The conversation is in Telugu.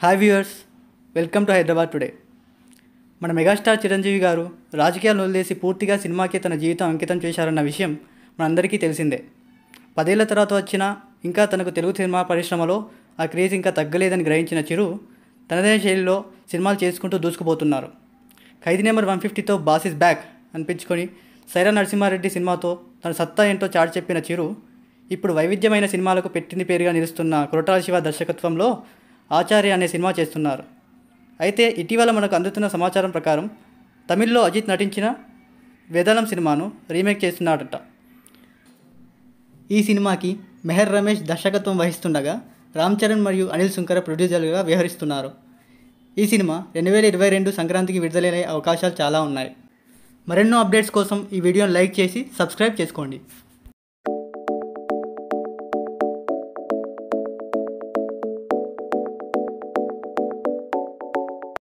Hi viewers welcome to Hyderabad today మన మెగాస్టార్ చిరంజీవి గారు రాజకీయాలు వదిలేసి పూర్తిగా సినిమాకి తన జీవితం అంకితం చేశారన్న విషయం మనందరికీ తెలిసిందే. పదేళ్ళ తర్వాత వచ్చిన ఇంకా తనకు తెలుగు సినిమా పరిశ్రమలో ఆ క్రేజ్ ఇంకా తగ్గలేదని గ్రహించిన చిరు తనదైన శైలిలో సినిమాలు చేసుకుంటూ దూసుకుపోతున్నారు. ఖైదీ నెంబర్ వన్ ఫిఫ్టీతో బాసిస్ బ్యాక్ అనిపించుకొని సైరా నరసింహారెడ్డి సినిమాతో తన సత్తా ఏంటో చాటి చెప్పిన చిరు ఇప్పుడు వైవిధ్యమైన సినిమాలకు పెట్టింది పేరుగా నిలుస్తున్న కొరటాల శివ దర్శకత్వంలో ఆచార్య అనే సినిమా చేస్తున్నారు. అయితే ఇటీవల మనకు అందుతున్న సమాచారం ప్రకారం తమిళ్ళో అజిత్ నటించిన వేదాలం సినిమాను రీమేక్ చేస్తున్నాడట. ఈ సినిమాకి మెహర్ రమేష్ దర్శకత్వం వహిస్తుండగా రామ్ చరణ్ మరియు అనిల్ సుంకర ప్రొడ్యూసర్లుగా వ్యవహరిస్తున్నారు. ఈ సినిమా రెండు వేల ఇరవై రెండు సంక్రాంతికి విడుదలయ్యే అవకాశాలు చాలా ఉన్నాయి. మరెన్నో అప్డేట్స్ కోసం ఈ వీడియోని లైక్ చేసి సబ్స్క్రైబ్ చేసుకోండి.